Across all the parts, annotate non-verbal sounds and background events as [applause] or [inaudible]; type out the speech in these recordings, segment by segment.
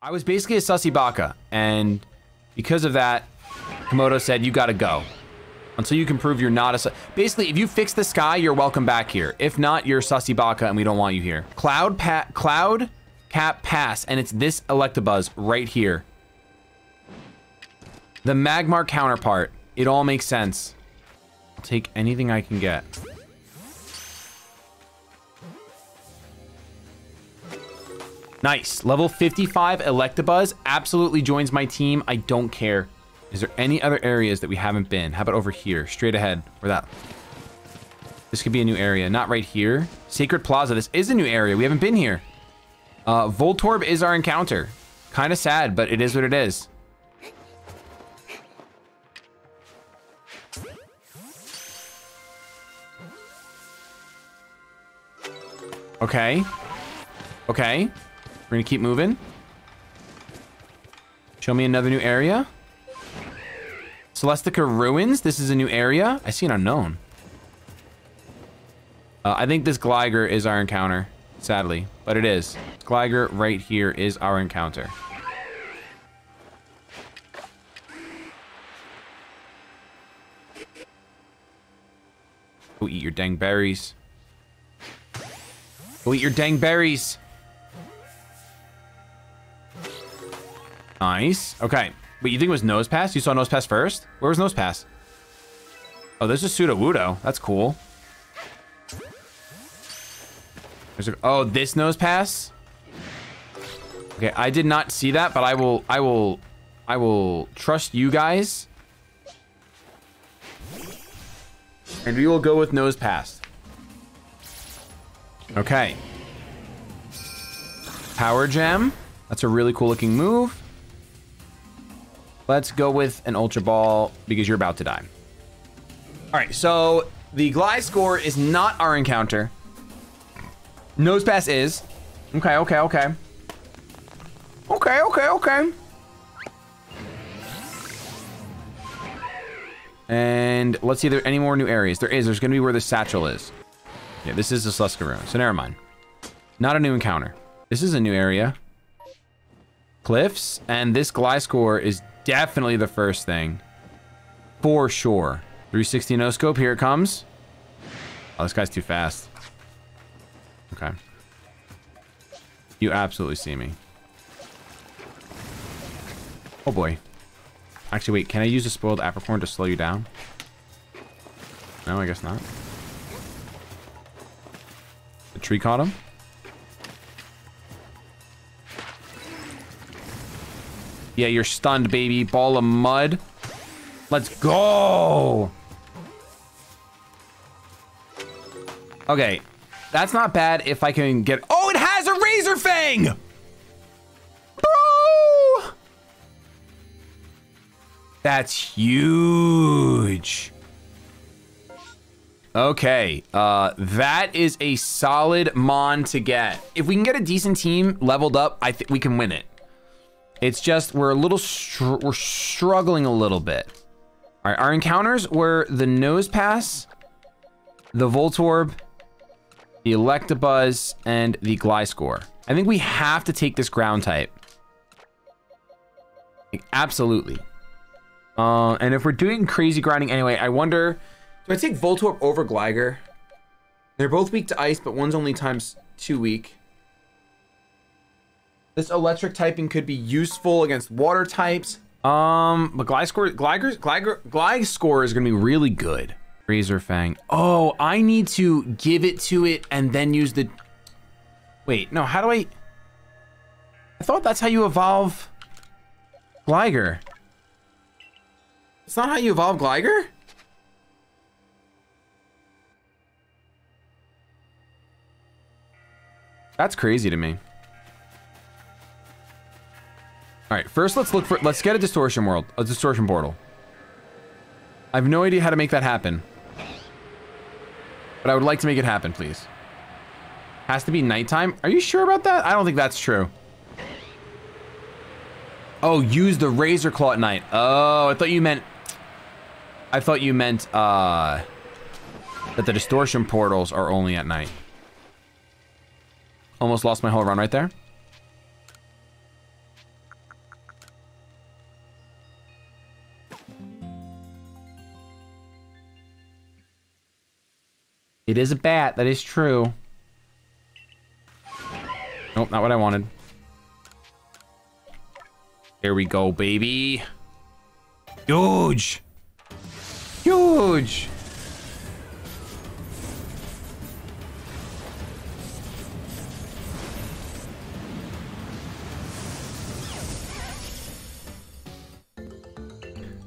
I was basically a sussy baka, and because of that, Kamado said, you gotta go. Until you can prove you're not a Basically, if you fix the sky, you're welcome back here. If not, you're sussy baka and we don't want you here. Cloud, Cloud Cap Pass, and it's this Electabuzz right here. The Magmar counterpart. It all makes sense. I'll take anything I can get. Nice. Level 55 Electabuzz absolutely joins my team. I don't care. Is there any other areas that we haven't been? How about over here? Straight ahead. Where that? This could be a new area. Not right here. Sacred Plaza. This is a new area. We haven't been here. Uh, Voltorb is our encounter. Kind of sad, but it is what it is. Okay. Okay. We're gonna keep moving. Show me another new area. Celestica Ruins. This is a new area. I see an Unown. Uh, I think this Gligar is our encounter, sadly, but it is. Gligar right here is our encounter. Go eat your dang berries. Go eat your dang berries. Nice. Okay. But you think it was Nosepass? You saw Nosepass first? Where was Nosepass? Oh, this is Sudowoodo. That's cool. A, oh, this Nosepass? Okay, I did not see that, but I will, I will, I will trust you guys. And we will go with Nosepass. Okay. Power Gem. That's a really cool looking move. Let's go with an Ultra Ball because you're about to die. All right, so the Gliscor is not our encounter. Nosepass is. Okay, okay, okay. Okay, okay, okay. And let's see if there are any more new areas. There is. There's going to be where the satchel is. Yeah, this is the Sluska so never mind. Not a new encounter. This is a new area. Cliffs, and this Gliscor is definitely the first thing. For sure. 360 no scope, here it comes. Oh, this guy's too fast. Okay. You absolutely see me. Oh boy. Actually, wait, can I use a spoiled apricorn to slow you down? No, I guess not. The tree caught him? Yeah, you're stunned, baby. Ball of mud. Let's go. Okay. That's not bad if I can get... Oh, it has a Razor Fang! Bro! That's huge. Okay, uh, that is a solid Mon to get. If we can get a decent team leveled up, I think we can win it. It's just we're a little str we're struggling a little bit. All right, our encounters were the Nosepass, the Voltorb, the Electabuzz, and the Gliscor. I think we have to take this ground type. Like, absolutely. Uh, and if we're doing crazy grinding anyway, I wonder, do I take Voltorb over Gligar? They're both weak to ice, but one's only times two weak. This electric typing could be useful against water types. Um, but Gliscor, Gligar, Gligar, Gliscor is gonna be really good. Razor Fang. Oh, I need to give it to it and then use the. Wait, no. How do I? I thought that's how you evolve Gligar. It's not how you evolve Gligar. That's crazy to me. All right, first let's look for, let's get a distortion world, a distortion portal. I have no idea how to make that happen. But I would like to make it happen, please. Has to be nighttime? Are you sure about that? I don't think that's true. Oh, use the razor claw at night. Oh, I thought you meant... I thought you meant, uh... That the distortion portals are only at night. Almost lost my whole run right there. It is a bat. That is true. Nope, not what I wanted. Here we go, baby. Huge. Huge.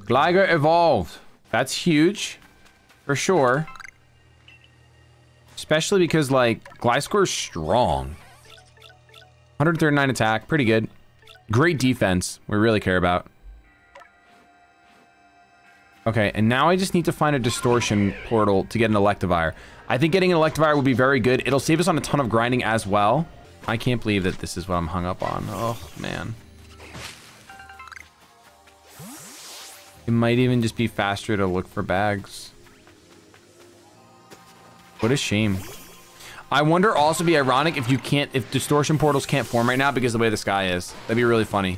Gligar evolved. That's huge. For sure. Especially because, like, Gliscor is strong. 139 attack. Pretty good. Great defense. We really care about. Okay, and now I just need to find a distortion portal to get an Electivire. I think getting an Electivire would be very good. It'll save us on a ton of grinding as well. I can't believe that this is what I'm hung up on. Oh, man. It might even just be faster to look for bags. What a shame. I wonder also be ironic if you can't, if distortion portals can't form right now because of the way the sky is. That'd be really funny.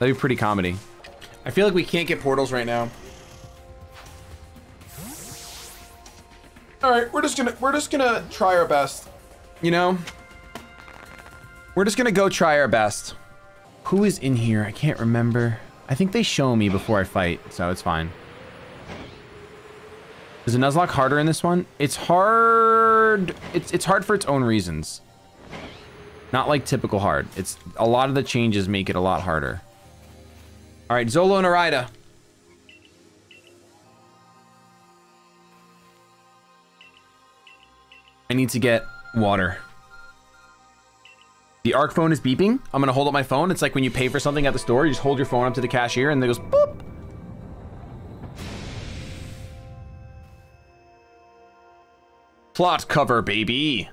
That'd be pretty comedy. I feel like we can't get portals right now. All right, we're just gonna we're just gonna try our best. You know, we're just gonna go try our best. Who is in here? I can't remember. I think they show me before I fight, so it's fine. Is a Nuzlocke harder in this one? It's hard. It's it's hard for its own reasons. Not like typical hard. It's a lot of the changes make it a lot harder. All right, Zolo and Irida. I need to get water. The ARC phone is beeping. I'm gonna hold up my phone. It's like when you pay for something at the store, you just hold your phone up to the cashier and it goes boop. Plot cover, baby.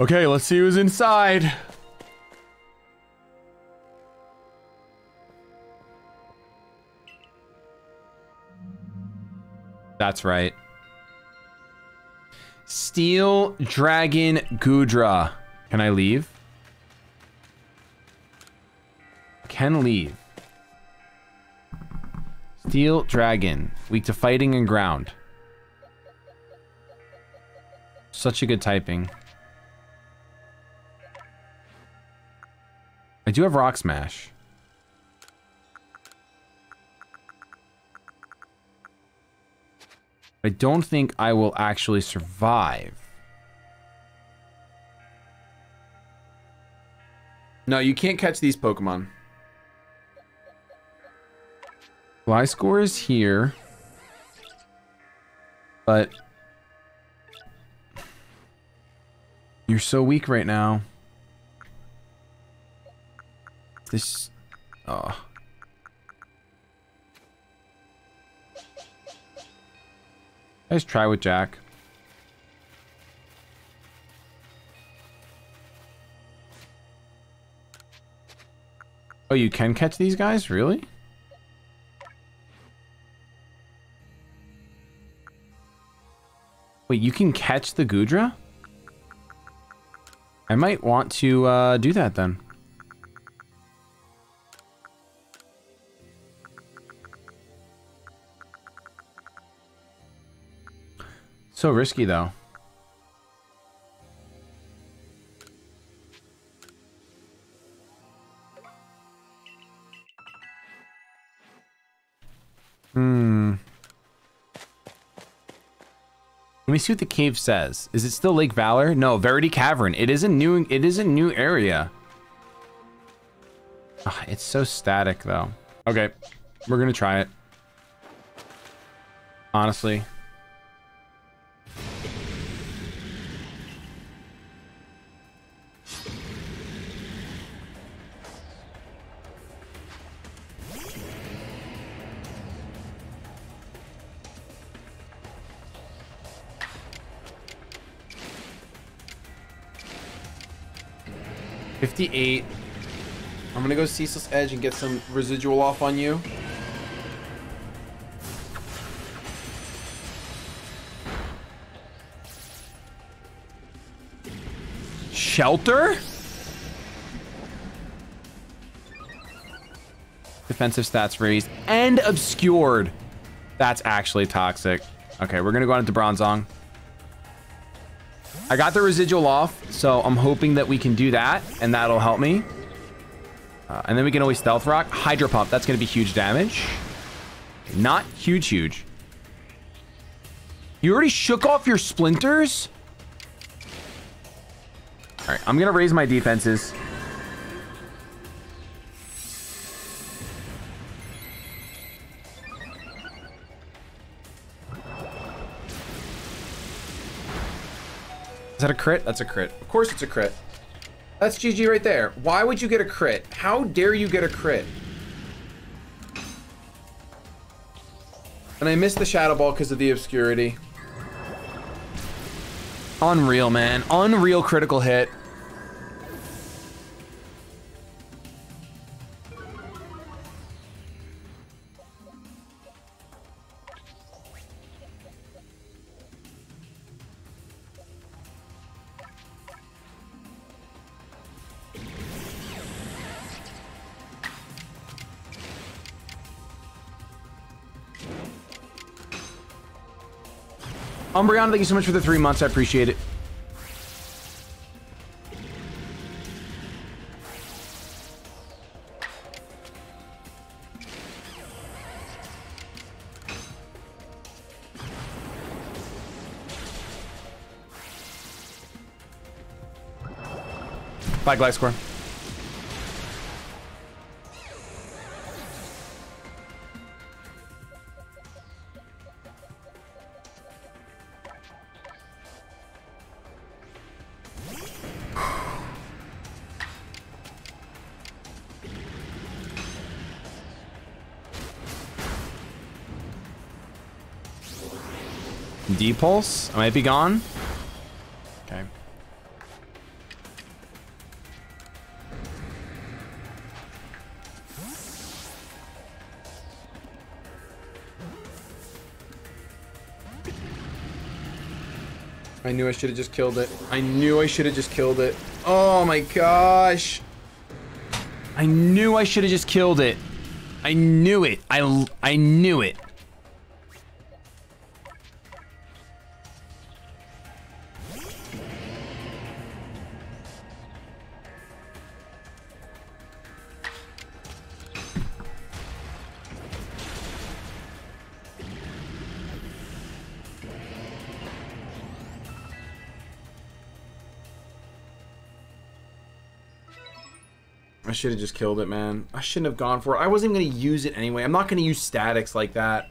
Okay, let's see who's inside. That's right. Steel Dragon Gudra. Can I leave? Can leave. Steel Dragon. Weak to fighting and ground. Such a good typing. I do have Rock Smash. I don't think I will actually survive. No, you can't catch these Pokemon. Gliscor is here. But... You're so weak right now. This... Oh. Let's try with Jack. Oh, you can catch these guys? Really? Wait, you can catch the Gudra? I might want to uh, do that then. So risky, though. Hmm. Let me see what the cave says. Is it still Lake Valor? No, Verity Cavern. It is a new it is a new area. Oh, it's so static though. Okay. We're gonna try it. Honestly. Fifty-eight. I'm gonna go Ceaseless Edge and get some residual off on you. Shelter? defensive stats raised, and obscured. That's actually toxic. Okay, we're gonna go on into Bronzong. I got the residual off, so I'm hoping that we can do that, and that'll help me. Uh, and then we can always Stealth Rock. Hydro Pump, that's gonna be huge damage. Not huge, huge. You already shook off your splinters? All right, I'm gonna raise my defenses. That a crit? That's a crit. Of course it's a crit. That's GG right there. Why would you get a crit? How dare you get a crit? And I missed the Shadow Ball because of the obscurity. Unreal, man. Unreal critical hit. Umbreon, thank you so much for the three months. I appreciate it. Bye, Gliscor. D-Pulse? I might be gone. Okay. I knew I should have just killed it. I knew I should have just killed it. Oh my gosh. I knew I should have just killed it. I knew it. I, I knew it. I should have just killed it, man. I shouldn't have gone for it. I wasn't even going to use it anyway. I'm not going to use statics like that.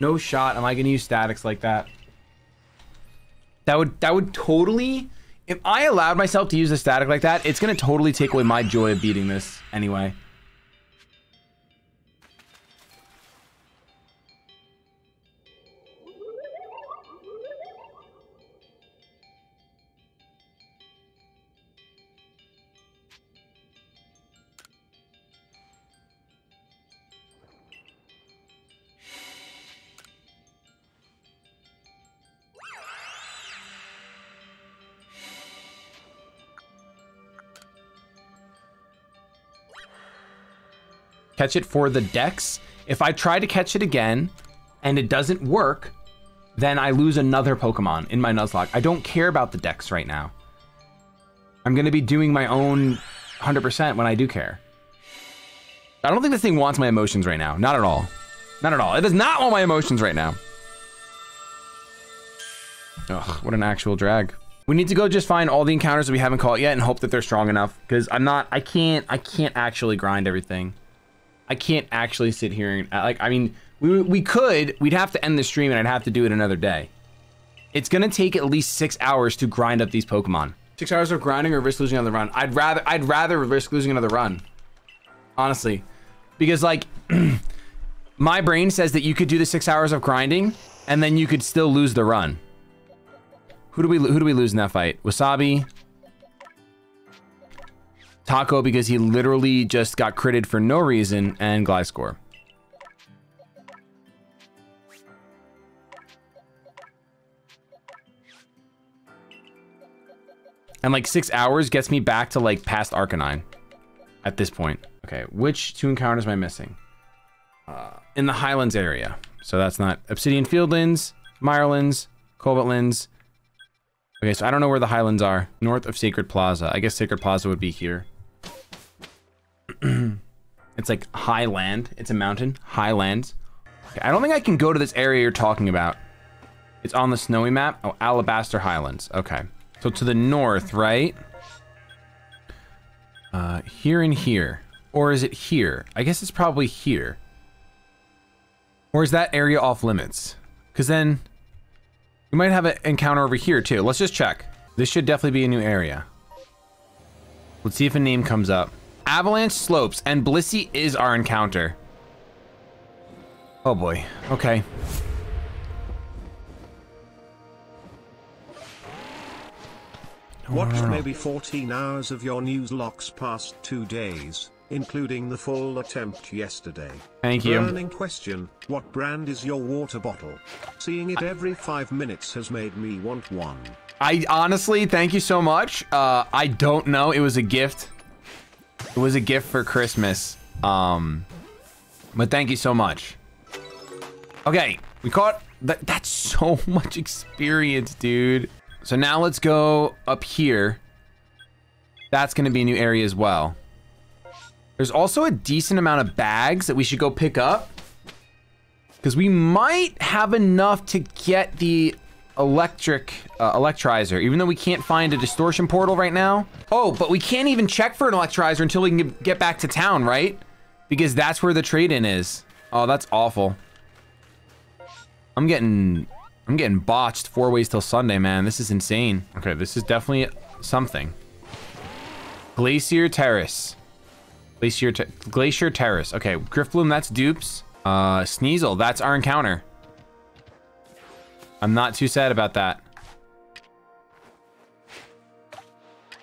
No shot am I going to use statics like that. That would that would totally if I allowed myself to use a static like that, it's going to totally take away my joy of beating this anyway. Catch it for the dex. If I try to catch it again and it doesn't work, then I lose another Pokemon in my Nuzlocke. I don't care about the dex right now. I'm going to be doing my own 100% when I do care. I don't think this thing wants my emotions right now. Not at all. Not at all. It does not want my emotions right now. Ugh, what an actual drag. We need to go just find all the encounters that we haven't caught yet and hope that they're strong enough. Because I'm not, I can't, I can't actually grind everything. I can't actually sit here and like I mean we we could we'd have to end the stream and I'd have to do it another day. It's gonna take at least six hours to grind up these Pokemon. Six hours of grinding or risk losing another run? I'd rather I'd rather risk losing another run. Honestly, because like [clears throat] my brain says that you could do the six hours of grinding and then you could still lose the run. Who do we who do we lose in that fight? Wasabi, Taco because he literally just got critted for no reason, and Gliscor. And like six hours gets me back to like past Arcanine. at this point. Okay, which two encounters am I missing? Uh, in the Highlands area. So that's not Obsidian Fieldlands, Mirelands, Cobaltlands. Okay, so I don't know where the Highlands are. North of Sacred Plaza. I guess Sacred Plaza would be here. [clears throat] it's like highland. It's a mountain. Highlands. Okay, I don't think I can go to this area you're talking about. It's on the snowy map. Oh, Alabaster Highlands. Okay. So to the north, right? Uh, here and here. Or is it here? I guess it's probably here. Or is that area off limits? Because then we might have an encounter over here too. Let's just check. This should definitely be a new area. Let's see if a name comes up. Avalanche Slopes and Blissey is our encounter. Oh boy. Okay. Watched maybe 14 hours of your Nuzlockes past two days, including the full attempt yesterday. Thank you. Burning question, what brand is your water bottle? Seeing it every five minutes has made me want one. I honestly, thank you so much. Uh, I don't know. It was a gift. It was a gift for Christmas. Um, but thank you so much. Okay, we caught that. That's so [laughs] much experience, dude. So now let's go up here. That's going to be a new area as well. There's also a decent amount of bags that we should go pick up. Because we might have enough to get the electric uh, Electirizer, even though we can't find a distortion portal right now. Oh, but we can't even check for an Electirizer until we can get back to town, right? Because that's where the trade-in is. Oh, that's awful. I'm getting I'm getting botched four ways till Sunday, man. This is insane. Okay, this is definitely something. Glacier Terrace. Glacier, Te Glacier Terrace. Okay, Griffbloom, that's dupes. Uh, Sneasel, that's our encounter. I'm not too sad about that.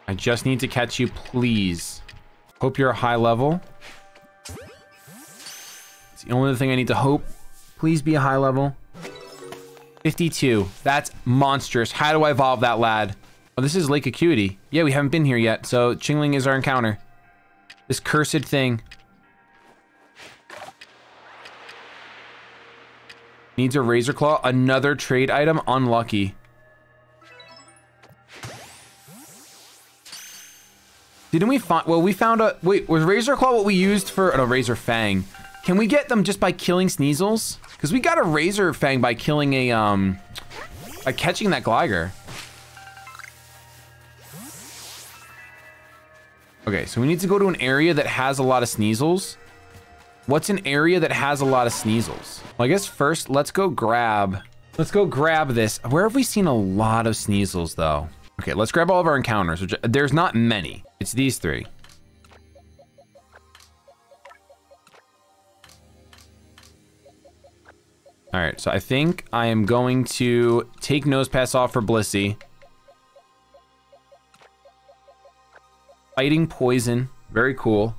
I just need to catch you, please. Hope you're a high level. It's the only thing I need to hope. Please be a high level. 52. That's monstrous. How do I evolve that lad? Oh, this is Lake Acuity. Yeah, we haven't been here yet, so Chingling is our encounter. This cursed thing. Needs a Razor Claw. Another trade item. Unlucky. Didn't we find... Well, we found a... Wait, was Razor Claw what we used for... No, Razor Fang. Can we get them just by killing Sneasels? Because we got a Razor Fang by killing a... um, By catching that Gligar. Okay, so we need to go to an area that has a lot of Sneasels. What's an area that has a lot of Sneasels? Well, I guess first, let's go grab... Let's go grab this. Where have we seen a lot of Sneasels, though? Okay, let's grab all of our encounters. Which, there's not many. It's these three. All right, so I think I am going to take Nosepass off for Blissey. Fighting Poison, very cool.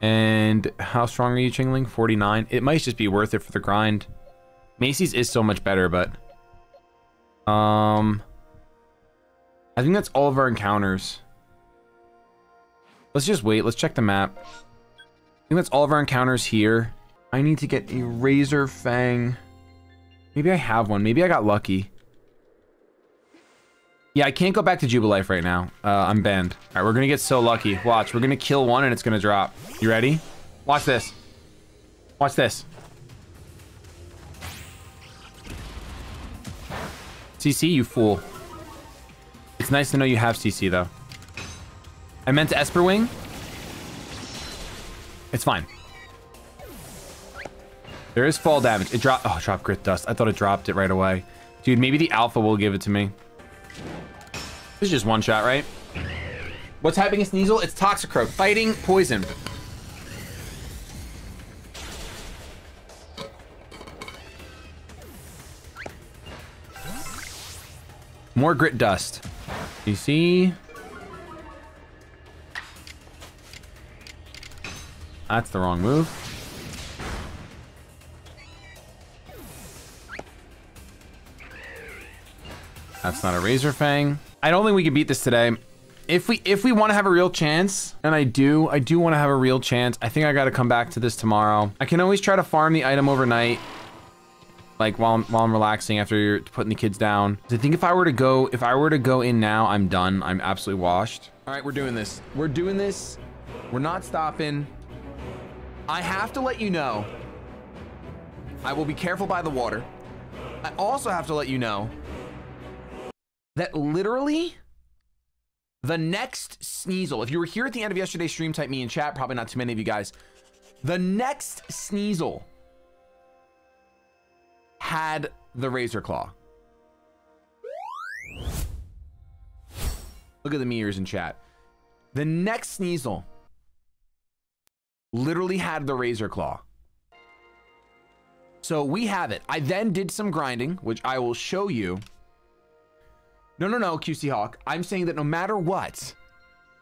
And how strong are you, Chingling? 49. It might just be worth it for the grind. Macy's is so much better, but... Um... I think that's all of our encounters. Let's just wait. Let's check the map. I think that's all of our encounters here. I need to get a Razor Fang. Maybe I have one. Maybe I got lucky. Yeah, I can't go back to Jubilife right now. Uh, I'm banned. All right, we're gonna get so lucky. Watch, we're gonna kill one and it's gonna drop. You ready? Watch this. Watch this. CC, you fool. It's nice to know you have CC though. I meant Esper Wing. It's fine. There is fall damage. It dropped. Oh, dropped Grit Dust. I thought it dropped it right away. Dude, maybe the Alpha will give it to me. This is just one shot, right? What's happening in Sneasel? It's Toxicroak. Fighting poison. More Grit Dust. You see? That's the wrong move. That's not a Razor Fang. I don't think we can beat this today. If we if we want to have a real chance, and I do, I do want to have a real chance. I think I got to come back to this tomorrow. I can always try to farm the item overnight, like while I'm, while I'm relaxing after you're putting the kids down. I think if I were to go, if I were to go in now, I'm done. I'm absolutely washed. All right, we're doing this. We're doing this. We're not stopping. I have to let you know. I will be careful by the water. I also have to let you know that literally the next Sneasel, if you were here at the end of yesterday's stream, type me in chat, probably not too many of you guys. The next Sneasel had the Razor Claw. Look at the meters in chat. The next Sneasel literally had the Razor Claw. So we have it. I then did some grinding, which I will show you. No, no, no, QC Hawk. I'm saying that no matter what,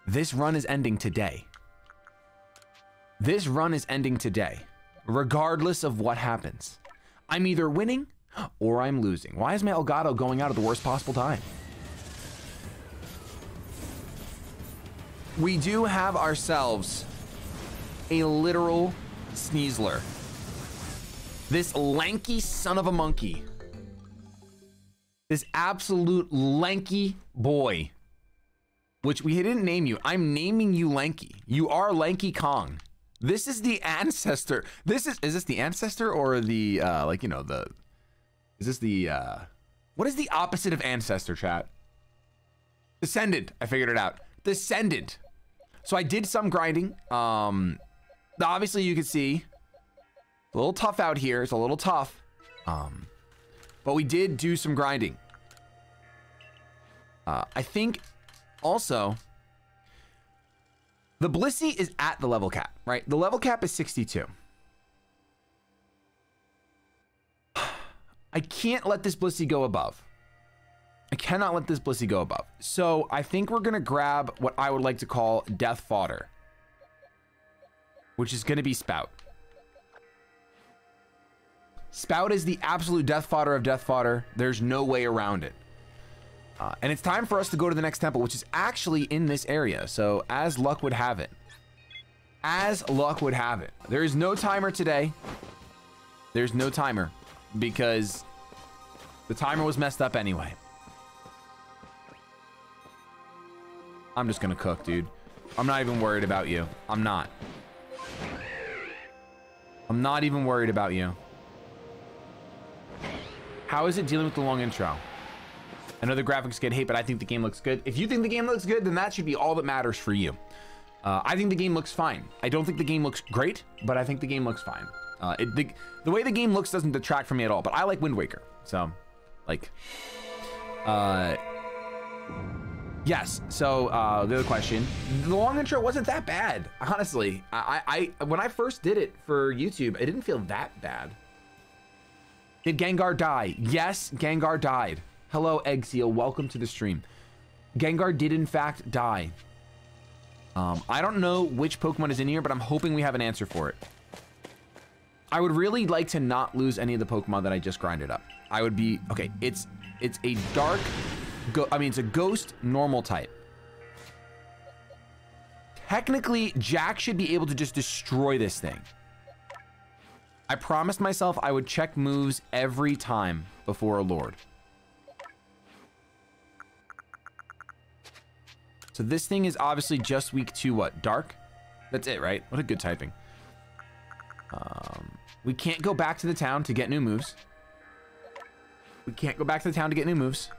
this run is ending today. This run is ending today, regardless of what happens. I'm either winning or I'm losing. Why is my Elgato going out at the worst possible time? We do have ourselves a literal Sneasler. This lanky son of a monkey. This absolute lanky boy. Which we didn't name you. I'm naming you Lanky. You are Lanky Kong. This is the ancestor. This is is this the ancestor or the uh like you know the is this the uh what is the opposite of ancestor chat? Descendant. I figured it out. Descendant. So I did some grinding. Um obviously you can see a little tough out here. It's a little tough. Um, but we did do some grinding. Uh, I think also the Blissey is at the level cap, right? The level cap is 62. [sighs] I can't let this Blissey go above. I cannot let this Blissey go above. So I think we're going to grab what I would like to call death fodder, which is going to be Spout. Spout is the absolute death fodder of death fodder. There's no way around it. Uh, and it's time for us to go to the next temple, which is actually in this area. So as luck would have it, as luck would have it, there is no timer today. There's no timer because the timer was messed up anyway. I'm just gonna cook, dude. I'm not even worried about you. I'm not. I'm not even worried about you. How is it dealing with the long intro? I know the graphics get hate, but I think the game looks good. If you think the game looks good, then that should be all that matters for you. Uh, I think the game looks fine. I don't think the game looks great, but I think the game looks fine. Uh, it, the, the way the game looks doesn't detract from me at all, but I like Wind Waker. So, like, uh, yes. So, uh, the other question, the long intro wasn't that bad, honestly. I, I, when I first did it for YouTube, it didn't feel that bad. Did Gengar die? Yes, Gengar died. Hello, Eggseal. Welcome to the stream. Gengar did, in fact, die. Um, I don't know which Pokemon is in here, but I'm hoping we have an answer for it. I would really like to not lose any of the Pokemon that I just grinded up. I would be... Okay, it's it's a dark... Go, I mean, it's a ghost normal type. Technically, Jack should be able to just destroy this thing. I promised myself I would check moves every time before a Lord. So this thing is obviously just weak to what? Dark? That's it, right? What a good typing. Um, we can't go back to the town to get new moves. We can't go back to the town to get new moves.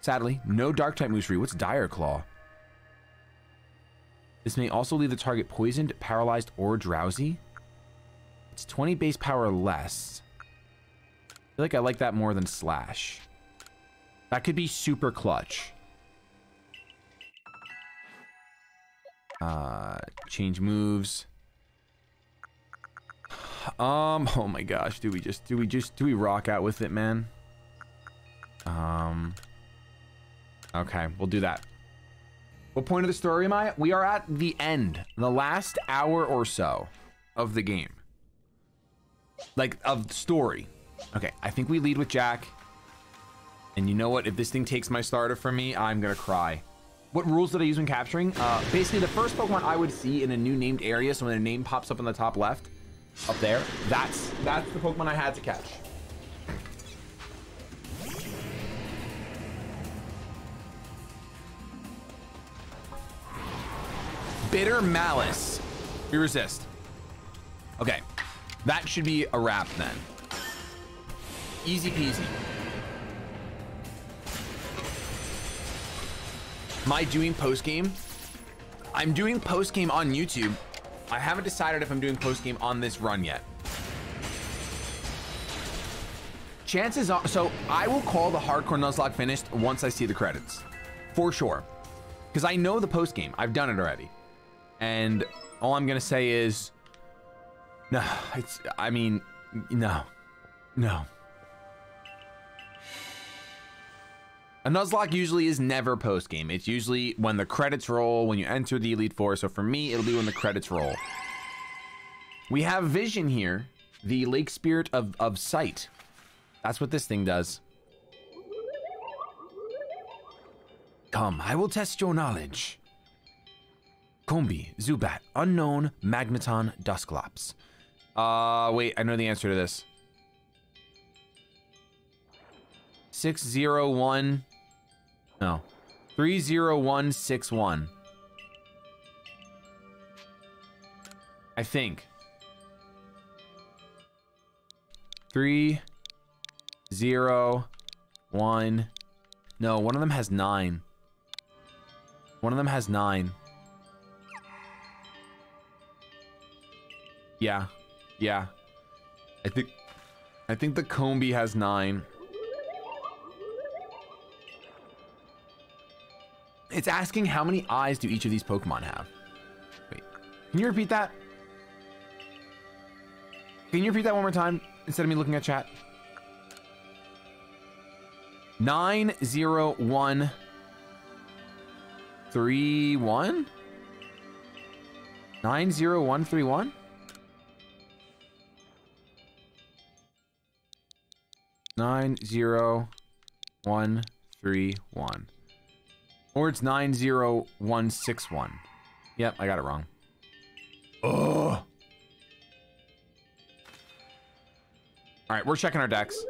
Sadly, no dark type moves for you. What's Dire Claw? This may also leave the target poisoned, paralyzed, or drowsy. It's 20 base power less. I feel like I like that more than Slash. That could be super clutch. Uh, change moves. Um, oh my gosh, do we just, do we just, do we rock out with it, man? Um, okay, we'll do that. What point of the story am I? We are at the end, the last hour or so of the game like of story. Okay, I think we lead with Jack. And you know what? If this thing takes my starter from me, I'm gonna cry. What rules did I use when capturing? Uh, basically, the first Pokemon I would see in a new named area, so when their name pops up in the top left, up there, that's that's the Pokemon I had to catch. Bitter Malice. We resist. Okay. That should be a wrap then. Easy peasy. Am I doing post game? I'm doing post game on YouTube. I haven't decided if I'm doing post game on this run yet. Chances are, so I will call the hardcore Nuzlocke finished once I see the credits, for sure, because I know the post game. I've done it already, and all I'm gonna say is, no. It's. I mean, no, no. A Nuzlocke usually is never post game. It's usually when the credits roll, when you enter the Elite Four. So for me, it'll be when the credits roll. We have Vision here, the Lake Spirit of, of Sight. That's what this thing does. Come, I will test your knowledge. Combee, Zubat, Unown, Magneton, Dusclops. Uh, wait, I know the answer to this. 601 no. 30161. I think. Three, zero, one. No, one of them has nine. One of them has nine. Yeah. Yeah. I think I think the Combee has nine. It's asking how many eyes do each of these Pokemon have? Wait, can you repeat that? Can you repeat that one more time instead of me looking at chat? Nine zero one three one? Nine zero one three one? Nine zero one three one. Or it's 90161. Yep, I got it wrong. Ugh. All right, we're checking our dex.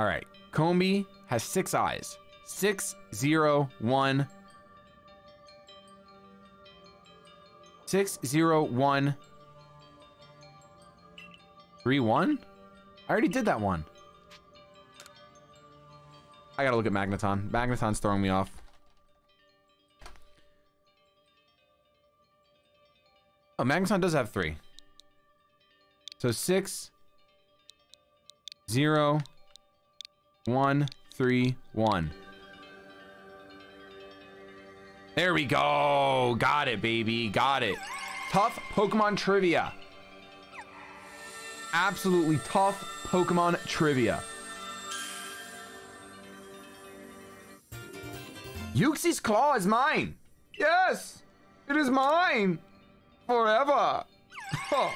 All right, Combee has six eyes. Six, zero, one. Six, zero, one. Three, one? I already did that one. I gotta look at Magneton. Magneton's throwing me off. Oh, Magneton does have three. So six, zero, one, three, one. There we go. Got it, baby. Got it. Tough Pokemon trivia. Absolutely tough Pokemon trivia. Uxie's claw is mine. Yes, it is mine. Forever. [laughs]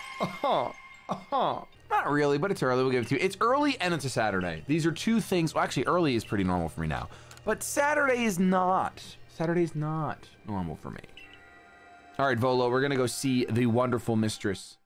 Not really, but it's early. We'll give it to you. It's early and it's a Saturday. These are two things. Well, actually, early is pretty normal for me now. But Saturday is not. Saturday is not normal for me. All right, Volo, we're going to go see the wonderful mistress.